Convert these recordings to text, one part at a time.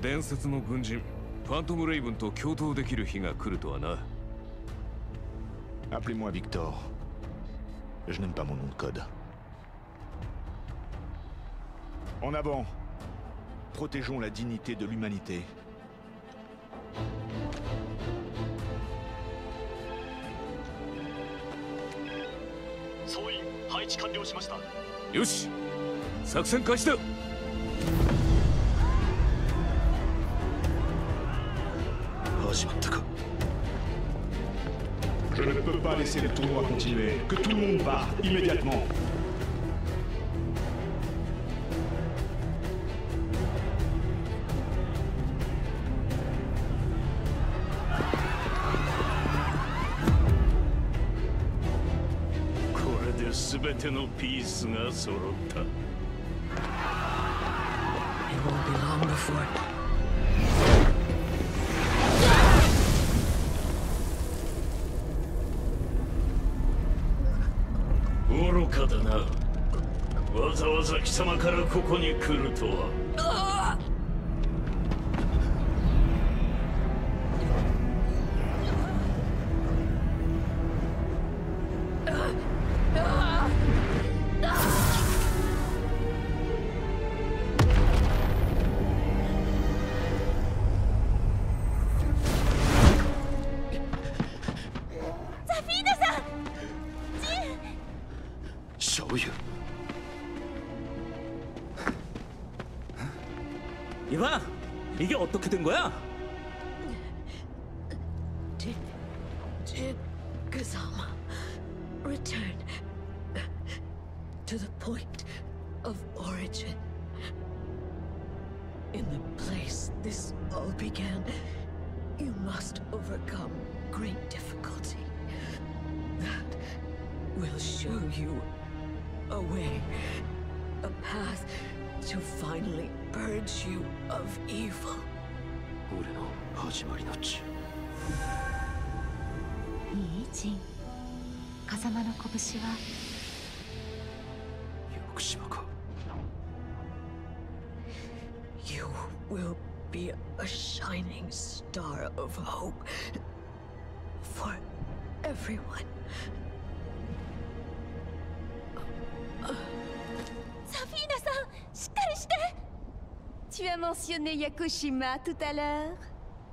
伝説の軍人ファントム・レイブンと共闘できる日が来るとはな Appelez-moi Victor. Je n'aime pas mon nom de code. En avant Protégeons la dignité de l'humanité. 総員配置完了しましたよし作戦開始だ Je ne peux pas laisser le tournoi continuer. Que tout le monde part immédiatement. It won't be long before. だな。わざわざ貴様からここに来るとは。ああ, 이게 어떻게 된 거야? Did. Did Kazama return to the point of origin? In the place this all began, you must overcome great difficulty. That will show you a way, a path to finally purge you of evil. 俺の始まりの地いいジン風間の拳は屋久島か You will be a shining star of hope for everyone. Tu as mentionné Yakushima tout à l'heure?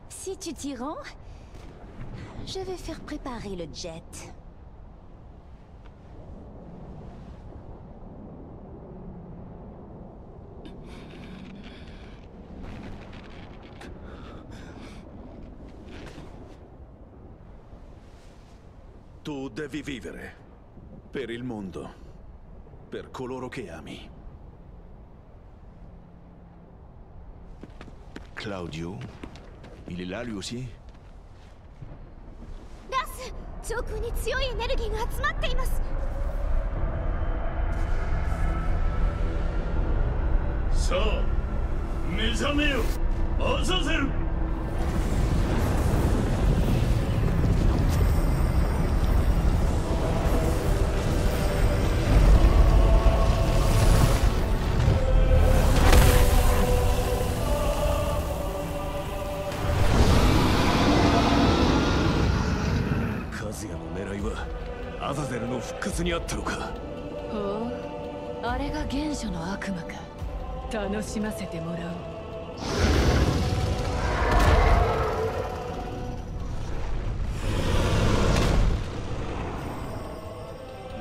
Si tu t'y rends, je vais faire préparer le jet. Tu devi vivere. Per il mondo. Per coloro che ami. Claudio. Il est là lui aussi. ラス上空に強いエネルギーが集まっています。さあ目覚めよ。アザゼルズヤの狙いはアザゼルの復活にあったのか？ほう？あれが原初の悪魔か。楽しませてもらおう。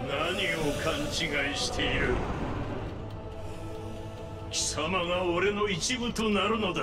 何を勘違いしている？貴様が俺の一部となるのだ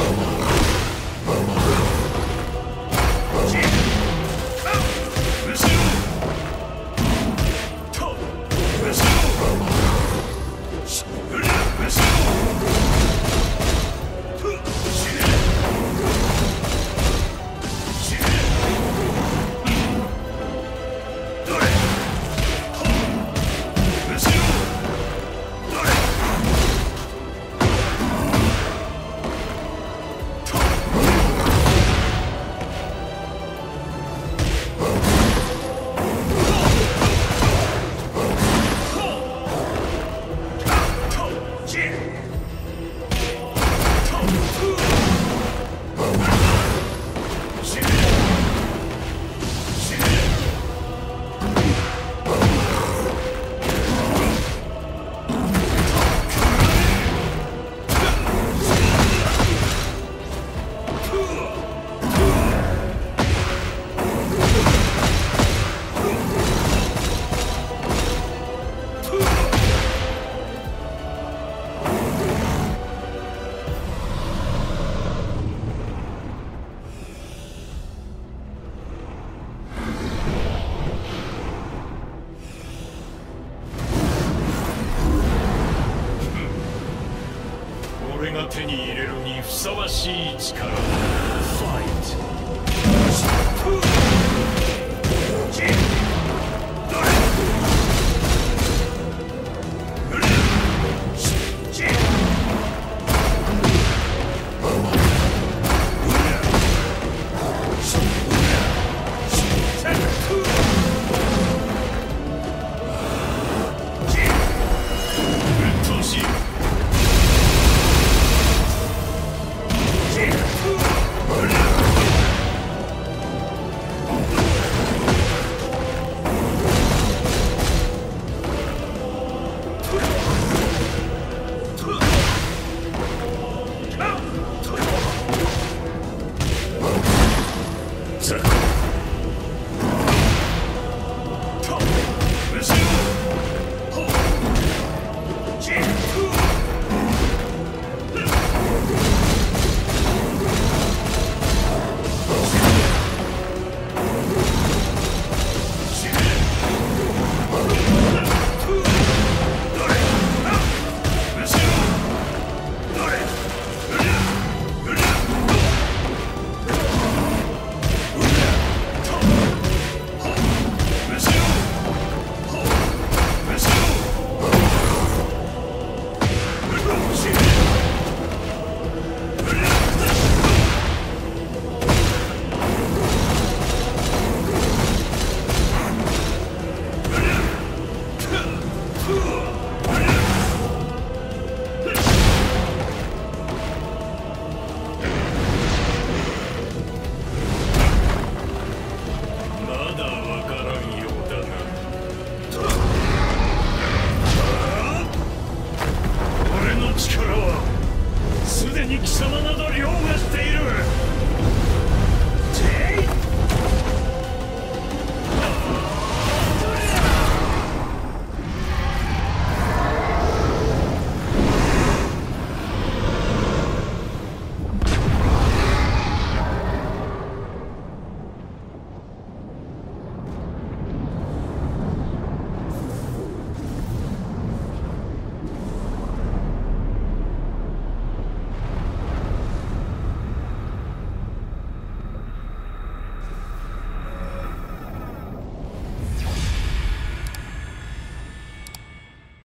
Come on. 入れるにふさわしい力だ。